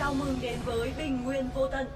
Chào mừng đến với Bình Nguyên Vô Tận.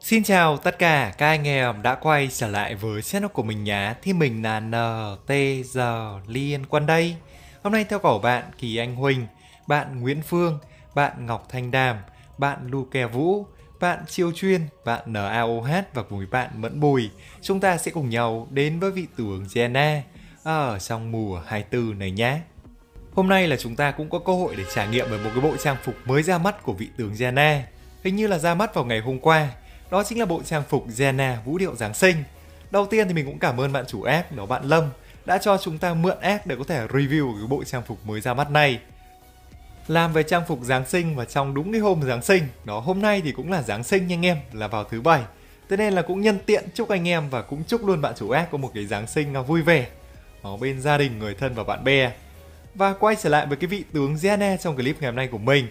Xin chào tất cả, các anh em đã quay trở lại với channel của mình nhá. Thì mình là NTG Liên Quân đây. Hôm nay theo cổ bạn Kỳ Anh Huỳnh, bạn Nguyễn Phương, bạn Ngọc Thanh Đàm, bạn Luke Vũ, bạn Chiêu Chuyên, bạn NAOH và cùng với bạn Mẫn Bùi. Chúng ta sẽ cùng nhau đến với vị tướng Jenna ở trong mùa 24 này nhé. Hôm nay là chúng ta cũng có cơ hội để trải nghiệm về một cái bộ trang phục mới ra mắt của vị tướng Jenna Hình như là ra mắt vào ngày hôm qua. Đó chính là bộ trang phục Jenna Vũ điệu Giáng sinh. Đầu tiên thì mình cũng cảm ơn bạn chủ app đó bạn Lâm đã cho chúng ta mượn app để có thể review cái bộ trang phục mới ra mắt này. Làm về trang phục Giáng sinh và trong đúng cái hôm Giáng sinh. Đó, hôm nay thì cũng là Giáng sinh nha anh em, là vào thứ bảy. Thế nên là cũng nhân tiện chúc anh em và cũng chúc luôn bạn chủ app có một cái Giáng sinh à, vui vẻ. Ở bên gia đình, người thân và bạn bè. Và quay trở lại với cái vị tướng Gianna trong clip ngày hôm nay của mình.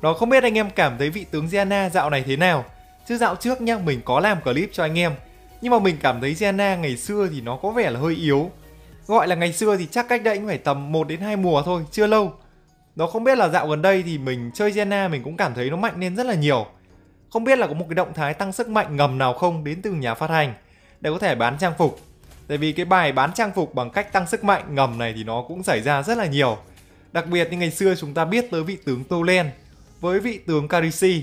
Đó, không biết anh em cảm thấy vị tướng Gianna dạo này thế nào? Chứ dạo trước nhá, mình có làm clip cho anh em. Nhưng mà mình cảm thấy Gianna ngày xưa thì nó có vẻ là hơi yếu gọi là ngày xưa thì chắc cách đây cũng phải tầm 1 đến 2 mùa thôi, chưa lâu. Nó không biết là dạo gần đây thì mình chơi Jenna mình cũng cảm thấy nó mạnh lên rất là nhiều. Không biết là có một cái động thái tăng sức mạnh ngầm nào không đến từ nhà phát hành để có thể bán trang phục. Tại vì cái bài bán trang phục bằng cách tăng sức mạnh ngầm này thì nó cũng xảy ra rất là nhiều. Đặc biệt như ngày xưa chúng ta biết tới vị tướng Tolen với vị tướng Carisi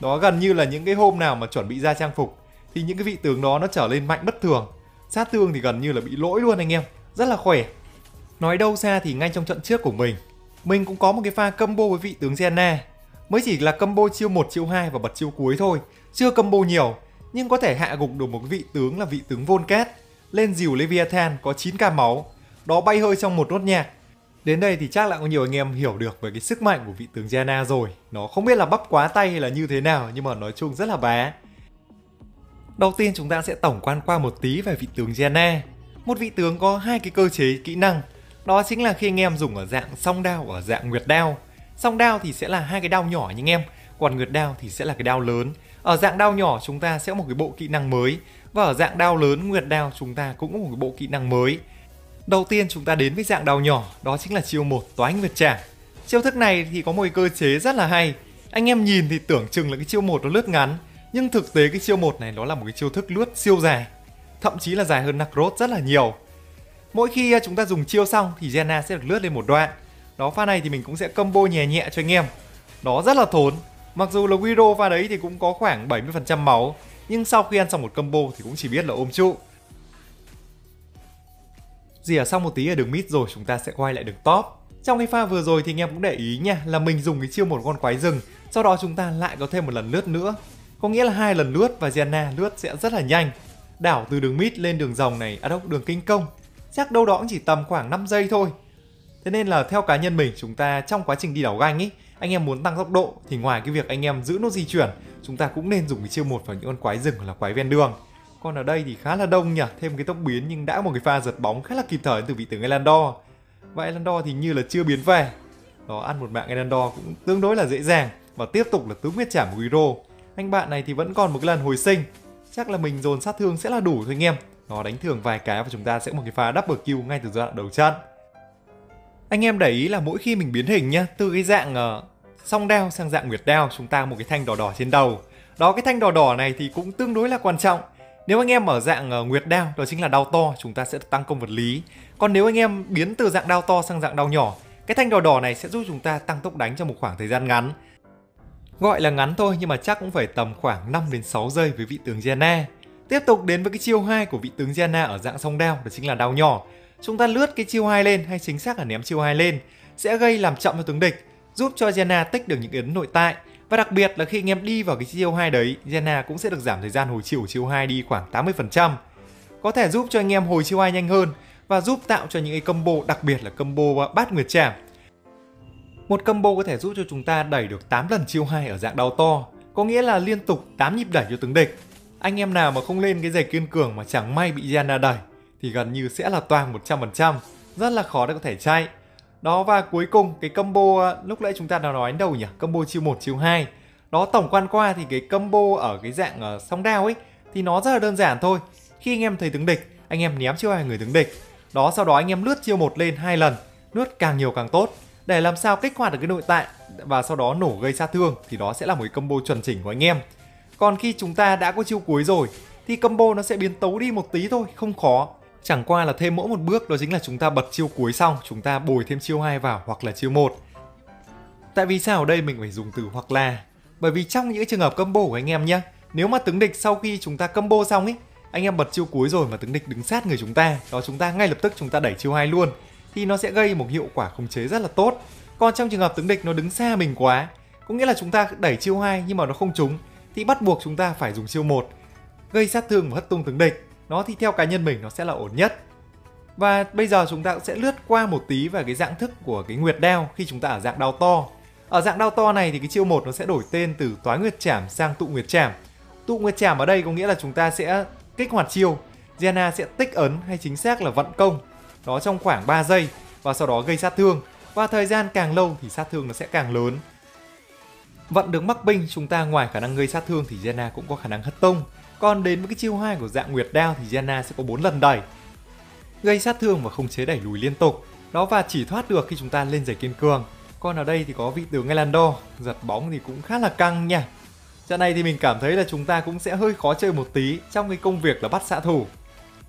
đó gần như là những cái hôm nào mà chuẩn bị ra trang phục thì những cái vị tướng đó nó trở lên mạnh bất thường. Sát thương thì gần như là bị lỗi luôn anh em rất là khỏe. Nói đâu xa thì ngay trong trận trước của mình mình cũng có một cái pha combo với vị tướng Jenna mới chỉ là combo chiêu 1 chiêu 2 và bật chiêu cuối thôi, chưa combo nhiều, nhưng có thể hạ gục được một vị tướng là vị tướng Volcat lên dìu Leviathan có 9k máu. Đó bay hơi trong một nốt nhạc. Đến đây thì chắc là có nhiều anh em hiểu được về cái sức mạnh của vị tướng Jenna rồi. Nó không biết là bắp quá tay hay là như thế nào, nhưng mà nói chung rất là bá. Đầu tiên chúng ta sẽ tổng quan qua một tí về vị tướng Jenna một vị tướng có hai cái cơ chế kỹ năng. Đó chính là khi anh em dùng ở dạng song đao ở dạng nguyệt đao. Song đao thì sẽ là hai cái đao nhỏ nhưng anh em Còn nguyệt đao thì sẽ là cái đao lớn. Ở dạng đao nhỏ chúng ta sẽ có một cái bộ kỹ năng mới Và ở dạng đao lớn nguyệt đao chúng ta cũng có một cái bộ kỹ năng mới. Đầu tiên chúng ta đến với dạng đao nhỏ, đó chính là chiêu một Toái Nguyệt Trảm. Chiêu thức này thì có một cơ chế rất là hay. Anh em nhìn thì tưởng chừng là cái chiêu một nó lướt ngắn, nhưng thực tế cái chiêu một này nó là một cái chiêu thức lướt siêu dài, thậm chí là dài hơn Nakrot rất là nhiều. Mỗi khi à, chúng ta dùng chiêu xong thì Jenna sẽ được lướt lên một đoạn. Đó pha này thì mình cũng sẽ combo nhẹ nhẹ cho anh em. nó rất là thốn. Mặc dù là Wiro pha đấy thì cũng có khoảng 70% máu, nhưng sau khi ăn xong một combo thì cũng chỉ biết là ôm trụ. Rỉa à, xong một tí ở đường mid rồi chúng ta sẽ quay lại đường top. Trong cái pha vừa rồi thì anh em cũng để ý nha là mình dùng cái chiêu một con quái rừng, sau đó chúng ta lại có thêm một lần lướt nữa. Có nghĩa là hai lần lướt và jenna lướt sẽ rất là nhanh. Đảo từ đường mid lên đường rồng này, à đâu đường kinh công. Chắc đâu đó cũng chỉ tầm khoảng 5 giây thôi. Thế nên là theo cá nhân mình chúng ta trong quá trình đi đảo ganh ý, anh em muốn tăng tốc độ thì ngoài cái việc anh em giữ nốt di chuyển, chúng ta cũng nên dùng cái chiêu một vào những con quái rừng hoặc là quái ven đường. Còn ở đây thì khá là đông nhỉ, thêm cái tốc biến nhưng đã một cái pha giật bóng khá là kịp thời từ vị tướng Elandor. Và Elandor thì như là chưa biến về. Đó, ăn một mạng Elandor cũng tương đối là dễ dàng. Và tiếp tục là tướng huyết trả của Hero. Anh bạn này thì vẫn còn một cái lần hồi sinh. Chắc là mình dồn sát thương sẽ là đủ thôi anh em. Nó đánh thường vài cái và chúng ta sẽ có một cái pha double kill ngay từ giai đoạn đầu trận. Anh em để ý là mỗi khi mình biến hình nhá, từ cái dạng uh, song đao sang dạng nguyệt đao, chúng ta một cái thanh đỏ đỏ trên đầu. Đó cái thanh đỏ đỏ này thì cũng tương đối là quan trọng nếu anh em ở dạng uh, nguyệt đao đó chính là đao to chúng ta sẽ tăng công vật lý. Còn nếu anh em biến từ dạng đao to sang dạng đao nhỏ, cái thanh đỏ đỏ này sẽ giúp chúng ta tăng tốc đánh trong một khoảng thời gian ngắn. Gọi là ngắn thôi nhưng mà chắc cũng phải tầm khoảng 5 đến 6 giây với vị tướng Jenna. Tiếp tục đến với cái chiêu 2 của vị tướng Jenna ở dạng song đao đó chính là đao nhỏ. Chúng ta lướt cái chiêu 2 lên hay chính xác là ném chiêu 2 lên sẽ gây làm chậm cho tướng địch, giúp cho Jenna tích được những ấn nội tại và đặc biệt là khi anh em đi vào cái chiêu 2 đấy, Jenna cũng sẽ được giảm thời gian hồi chiều của chiêu 2 đi khoảng 80%. Có thể giúp cho anh em hồi chiêu 2 nhanh hơn và giúp tạo cho những cái combo đặc biệt là combo bát nguyệt trảm. Một combo có thể giúp cho chúng ta đẩy được 8 lần chiêu 2 ở dạng đau to, có nghĩa là liên tục 8 nhịp đẩy cho tướng địch. Anh em nào mà không lên cái giày kiên cường mà chẳng may bị Janna đẩy thì gần như sẽ là toàn 100%, rất là khó để có thể chạy. Đó và cuối cùng cái combo ờ, lúc nãy chúng ta đã nói đầu nhỉ, combo chiêu 1 chiêu 2. Đó tổng quan qua thì cái combo ở cái dạng uh, song đao ấy thì nó rất là đơn giản thôi. Khi anh em thấy tướng địch, anh em ném chiêu hai người tướng địch. Đó sau đó anh em lướt chiêu một lên hai lần, lướt càng nhiều càng tốt để làm sao kích hoạt được cái nội tại và sau đó nổ gây sát thương thì đó sẽ là một cái combo chuẩn chỉnh của anh em. Còn khi chúng ta đã có chiêu cuối rồi thì combo nó sẽ biến tấu đi một tí thôi, không khó. Chẳng qua là thêm mỗi một bước đó chính là chúng ta bật chiêu cuối xong, chúng ta bồi thêm chiêu hai vào hoặc là chiêu một. Tại vì sao ở đây mình phải dùng từ hoặc là? Bởi vì trong những trường hợp combo của anh em nhé, nếu mà tướng địch sau khi chúng ta combo xong ấy, anh em bật chiêu cuối rồi mà tướng địch đứng sát người chúng ta, đó chúng ta ngay lập tức chúng ta đẩy chiêu hai luôn thì nó sẽ gây một hiệu quả khống chế rất là tốt. Còn trong trường hợp tướng địch nó đứng xa mình quá, có nghĩa là chúng ta đẩy chiêu hai nhưng mà nó không trúng thì bắt buộc chúng ta phải dùng chiêu một gây sát thương và hất tung tướng địch. Nó thì theo cá nhân mình nó sẽ là ổn nhất. Và bây giờ chúng ta cũng sẽ lướt qua một tí về cái dạng thức của cái nguyệt đao khi chúng ta ở dạng đao to. Ở dạng đao to này thì cái chiêu một nó sẽ đổi tên từ toái nguyệt trảm sang tụ nguyệt trảm. Tụ nguyệt trảm ở đây có nghĩa là chúng ta sẽ kích hoạt chiêu. Diana sẽ tích ấn hay chính xác là vận công. Đó trong khoảng 3 giây và sau đó gây sát thương. Và thời gian càng lâu thì sát thương nó sẽ càng lớn. Vận được mắc binh chúng ta ngoài khả năng gây sát thương thì Diana cũng có khả năng hất tung. Còn đến với cái chiêu hai của dạng Nguyệt Đao thì Diana sẽ có 4 lần đẩy. Gây sát thương và không chế đẩy lùi liên tục. Đó và chỉ thoát được khi chúng ta lên giày kiên cường. Còn ở đây thì có vị tướng Elando, giật bóng thì cũng khá là căng nha. Trận này thì mình cảm thấy là chúng ta cũng sẽ hơi khó chơi một tí trong cái công việc là bắt xạ thủ.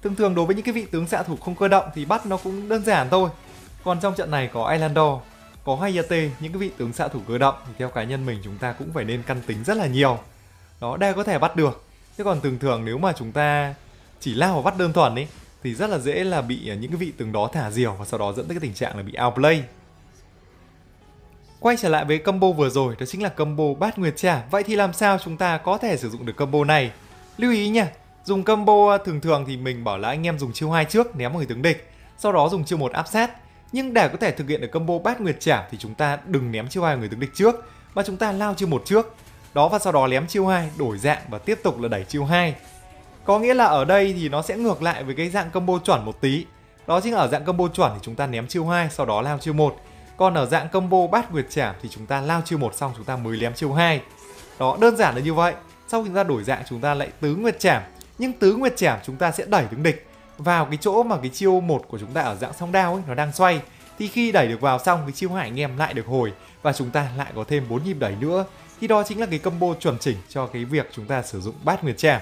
Thường thường đối với những cái vị tướng xạ thủ không cơ động thì bắt nó cũng đơn giản thôi. Còn trong trận này có Islander, có Hayate, những cái vị tướng xạ thủ cơ động thì theo cá nhân mình chúng ta cũng phải nên căn tính rất là nhiều. Đó, đây có thể bắt được. Thế còn thường thường nếu mà chúng ta chỉ lao vào bắt đơn thuần ấy thì rất là dễ là bị ờ, những cái vị tướng đó thả diều và sau đó dẫn tới cái tình trạng là bị outplay. Quay trở lại với combo vừa rồi, đó chính là combo bát nguyệt trả. Vậy thì làm sao chúng ta có thể sử dụng được combo này? Lưu ý nha, dùng combo ờ, thường thường thì mình bảo là anh em dùng chiêu hai trước ném vào người tướng địch, sau đó dùng chiêu một áp sát. Nhưng để có thể thực hiện được combo bát nguyệt trả thì chúng ta đừng ném chiêu hai người tướng địch trước, mà chúng ta lao chiêu một trước. Đó và sau đó ném chiêu hai, đổi dạng và tiếp tục là đẩy chiêu hai. Có nghĩa là ở đây thì nó sẽ ngược lại với cái dạng combo chuẩn một tí. Đó chính là ở dạng combo chuẩn thì chúng ta ném chiêu hai, sau đó lao chiêu một còn ở dạng combo bát nguyệt chảm thì chúng ta lao chiêu một xong chúng ta mới ném chiêu hai đó đơn giản là như vậy sau khi chúng ta đổi dạng chúng ta lại tứ nguyệt chảm nhưng tứ nguyệt chảm chúng ta sẽ đẩy tướng địch. Vào cái chỗ mà cái chiêu một của chúng ta ở dạng song đao ấy, nó đang xoay. Thì khi đẩy được vào xong, cái chiêu hai anh em lại được hồi và chúng ta lại có thêm bốn nhịp đẩy nữa. Thì đó chính là cái combo chuẩn chỉnh cho cái việc chúng ta sử dụng bát nguyệt chảm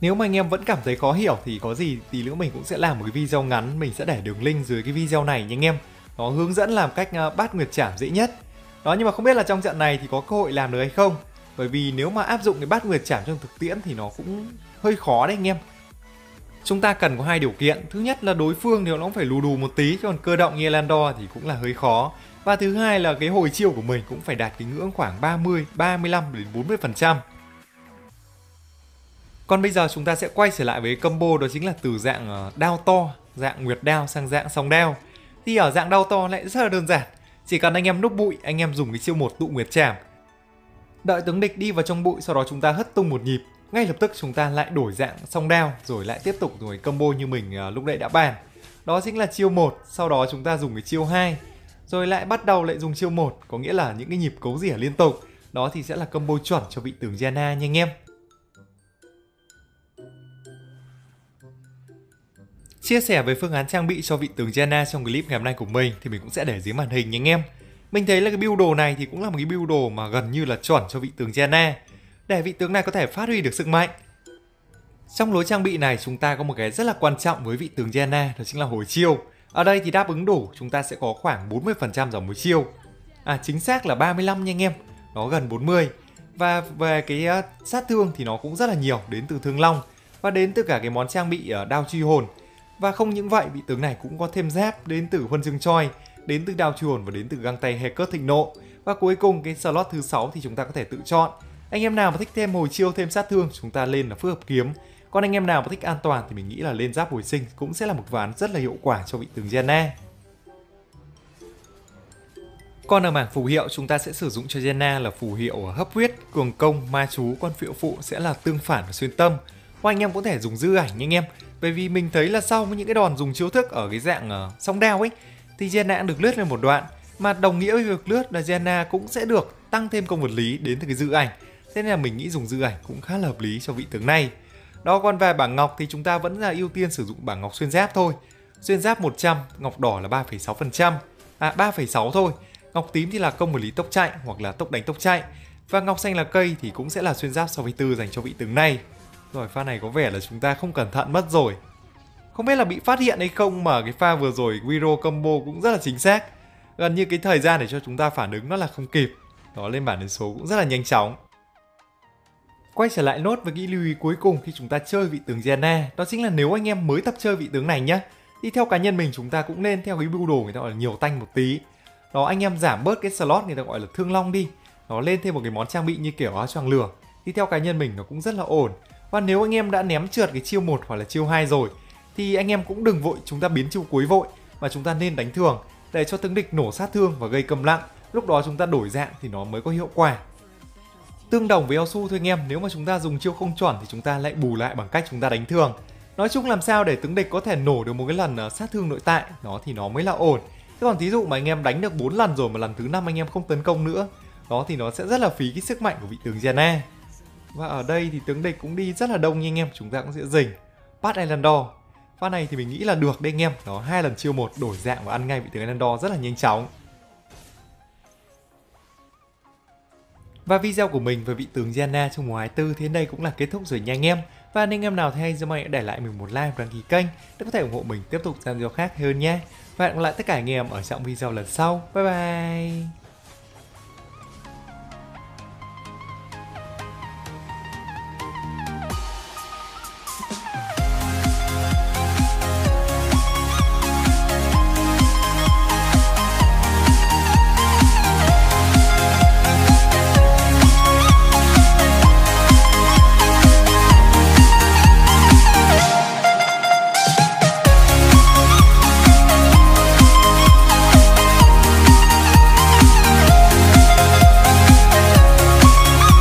nếu mà anh em vẫn cảm thấy khó hiểu thì có gì tí nữa mình cũng sẽ làm một cái video ngắn. Mình sẽ để đường link dưới cái video này nha anh em. Nó hướng dẫn làm cách ờ, bát nguyệt trảm dễ nhất. Đó, nhưng mà không biết là trong trận này thì có cơ hội làm được hay không? Bởi vì nếu mà áp dụng cái bát nguyệt chảm trong thực tiễn thì nó cũng hơi khó đấy anh em. Chúng ta cần có hai điều kiện. Thứ nhất là đối phương thì nó cũng phải lù đù một tí còn cơ động như Elandor thì cũng là hơi khó. Và thứ hai là cái hồi chiêu của mình cũng phải đạt cái ngưỡng khoảng 30, 35 đến 40 phần trăm. Còn bây giờ chúng ta sẽ quay trở lại với combo đó chính là từ dạng ờ, đao to, dạng nguyệt đao sang dạng song đao. Thì ở dạng đao to lại rất là đơn giản. Chỉ cần anh em núp bụi anh em dùng cái chiêu một tụ nguyệt chảm đợi tướng địch đi vào trong bụi, sau đó chúng ta hất tung một nhịp. Ngay lập tức chúng ta lại đổi dạng song đao, rồi lại tiếp tục rồi combo như mình ờ, lúc nãy đã bàn. Đó chính là chiêu một, sau đó chúng ta dùng cái chiêu 2 rồi lại bắt đầu lại dùng chiêu một, có nghĩa là những cái nhịp cấu rỉa liên tục. Đó thì sẽ là combo chuẩn cho vị tướng Jana nha anh em. Chia sẻ về phương án trang bị cho vị tướng Jana trong clip ngày hôm nay của mình thì mình cũng sẽ để dưới màn hình nha anh em. Mình thấy là cái build đồ này thì cũng là một cái build đồ mà gần như là chuẩn cho vị tướng Jenna e. để vị tướng này có thể phát huy được sức mạnh. Trong lối trang bị này chúng ta có một cái rất là quan trọng với vị tướng Jenna e, đó chính là hồi chiêu. Ở đây thì đáp ứng đủ chúng ta sẽ có khoảng 40% dòng hồi chiêu. À chính xác là 35 nha anh em. Nó gần 40. Và về cái uh, sát thương thì nó cũng rất là nhiều đến từ Thương Long và đến từ cả cái món trang bị ở uh, đao truy hồn và không những vậy, vị tướng này cũng có thêm giáp đến từ huân chương choi, đến từ đào chuồn và đến từ găng tay Hacker thịnh nộ. Và cuối cùng cái slot thứ 6 thì chúng ta có thể tự chọn. Anh em nào mà thích thêm hồi chiêu thêm sát thương chúng ta lên là phước hợp kiếm. Còn anh em nào mà thích an toàn thì mình nghĩ là lên giáp hồi sinh cũng sẽ là một ván rất là hiệu quả cho vị tướng Jenna. Còn ở mảng phù hiệu chúng ta sẽ sử dụng cho Jenna là phù hiệu hấp huyết, cường công, ma chú, con phiệu phụ sẽ là tương phản và xuyên tâm. Hoặc anh em có thể dùng dư ảnh anh em bởi vì mình thấy là sau những cái đòn dùng chiêu thức ở cái dạng uh, song đao ấy thì Jenna được lướt lên một đoạn mà đồng nghĩa với việc lướt là Jenna cũng sẽ được tăng thêm công vật lý đến từ cái dự ảnh. Thế nên là mình nghĩ dùng dự ảnh cũng khá là hợp lý cho vị tướng này. Đó còn về bảng ngọc thì chúng ta vẫn là ưu tiên sử dụng bảng ngọc xuyên giáp thôi. Xuyên giáp 100 ngọc đỏ là 3,6% à 3,6 thôi. Ngọc tím thì là công vật lý tốc chạy hoặc là tốc đánh tốc chạy. Và ngọc xanh là cây thì cũng sẽ là xuyên giáp 6,4 dành cho vị tướng này. Rồi pha này có vẻ là chúng ta không cẩn thận mất rồi không biết là bị phát hiện hay không mà cái pha vừa rồi Wiro combo cũng rất là chính xác. Gần như cái thời gian để cho chúng ta phản ứng nó là không kịp. Đó lên bảng đến số cũng rất là nhanh chóng. Quay trở lại nốt với cái lưu ý cuối cùng khi chúng ta chơi vị tướng Jenna, đó chính là nếu anh em mới tập chơi vị tướng này nhá thì theo cá nhân mình chúng ta cũng nên theo cái build đồ người ta gọi là nhiều tanh một tí. Đó anh em giảm bớt cái slot người ta gọi là thương long đi. Nó lên thêm một cái món trang bị như kiểu áo choàng lửa. Thì theo cá nhân mình nó cũng rất là ổn. Và nếu anh em đã ném trượt cái chiêu một hoặc là chiêu 2 rồi thì anh em cũng đừng vội, chúng ta biến chiêu cuối vội mà chúng ta nên đánh thường để cho tướng địch nổ sát thương và gây cầm lặng. Lúc đó chúng ta đổi dạng thì nó mới có hiệu quả. Tương đồng với Elsu thôi anh em, nếu mà chúng ta dùng chiêu không chuẩn thì chúng ta lại bù lại bằng cách chúng ta đánh thường. Nói chung làm sao để tướng địch có thể nổ được một cái lần ờ, sát thương nội tại, nó thì nó mới là ổn. Thế còn thí dụ mà anh em đánh được 4 lần rồi mà lần thứ năm anh em không tấn công nữa, đó thì nó sẽ rất là phí cái sức mạnh của vị tướng Jena và ở đây thì tướng địch cũng đi rất là đông nha anh em, chúng ta cũng sẽ dình. Pat Islandor pha này thì mình nghĩ là được đấy anh em đó, hai lần chiêu một, đổi dạng và ăn ngay vị tướng Islandor rất là nhanh chóng Và video của mình về vị tướng Diana trong mùa 24 thì đến đây cũng là kết thúc rồi nha anh em. Và anh em nào thấy hay hãy để lại mình một like và đăng ký kênh để có thể ủng hộ mình tiếp tục ra video khác hơn nhé. Và hẹn gặp lại tất cả anh em ở trong video lần sau. Bye bye!